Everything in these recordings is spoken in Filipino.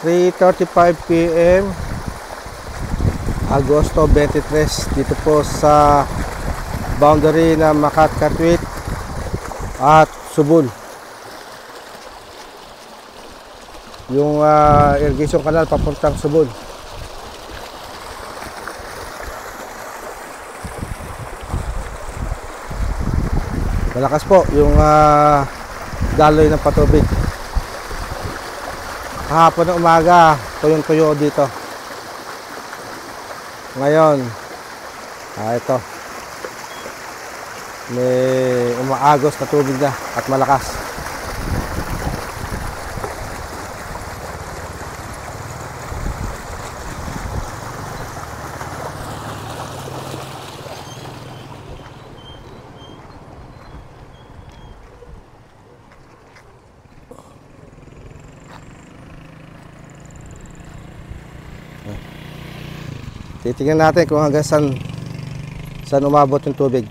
3.35 p.m. Agosto 23 dito po sa boundary ng Makat Katwit at Subul. Yung ah, irrigation canal papuntang Subul. Malakas po yung ah, daloy ng patubig. Kahapon ng umaga, tuyong-tuyo dito. Ngayon, ah, ito. May umaagos na tubig na at malakas. Titingnan natin kung hanggang saan, saan umabot yung tubig.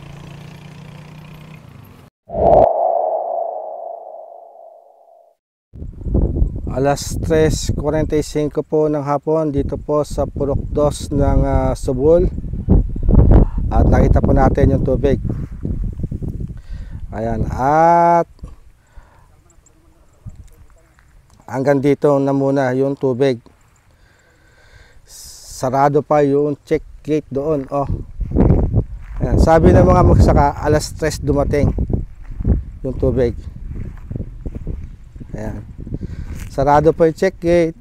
Alas 3.45 po ng hapon dito po sa Purok 2 ng ah, Subul. At nakita po natin yung tubig. Ayan. At hanggang dito na muna yung tubig sarado pa yung check gate doon. Oh. Ayan. Sabi ng mga magsaka, alas 3 dumating yung tubig. Ayan. Sarado pa yung check gate.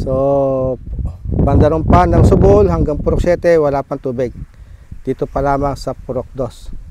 So, bandarong pa ng Subol hanggang Purok 7, wala pang tubig. Dito pa lamang sa Purok 2.